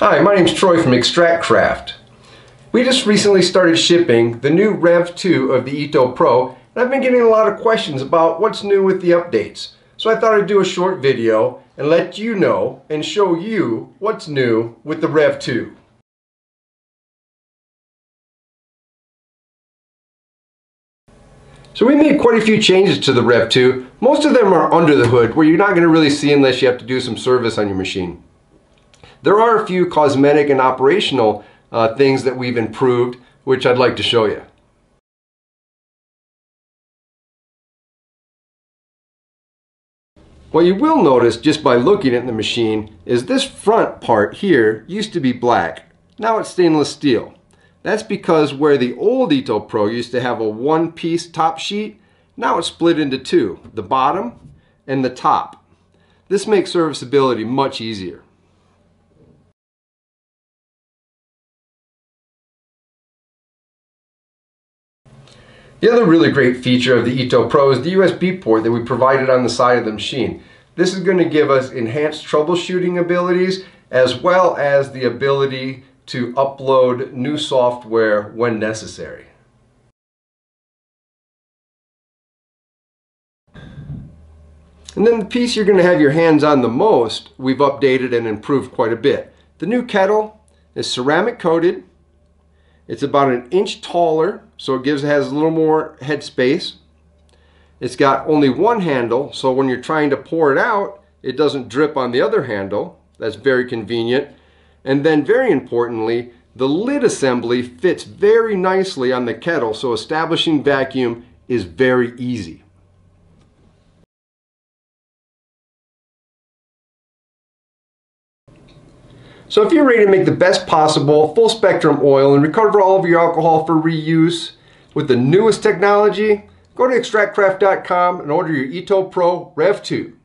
Hi, my name is Troy from Extract Craft. We just recently started shipping the new Rev 2 of the EtOH Pro, and I've been getting a lot of questions about what's new with the updates. So I thought I'd do a short video and let you know and show you what's new with the Rev 2. So we made quite a few changes to the Rev 2. Most of them are under the hood where you're not going to really see unless you have to do some service on your machine. There are a few cosmetic and operational uh, things that we've improved, which I'd like to show you. What you will notice just by looking at the machine is this front part here used to be black. Now it's stainless steel. That's because where the old EtOH Pro used to have a one-piece top sheet, now it's split into two, the bottom and the top. This makes serviceability much easier. The other really great feature of the EtOH Pro is the USB port that we provided on the side of the machine. This is going to give us enhanced troubleshooting abilities as well as the ability to upload new software when necessary. And then the piece you're going to have your hands on the most, we've updated and improved quite a bit. The new kettle is ceramic coated it's about an inch taller, so it gives has a little more head space. It's got only one handle, so when you're trying to pour it out, it doesn't drip on the other handle. That's very convenient. And then very importantly, the lid assembly fits very nicely on the kettle, so establishing vacuum is very easy. So if you're ready to make the best possible full spectrum oil and recover all of your alcohol for reuse with the newest technology, go to extractcraft.com and order your EtOH Pro Rev 2.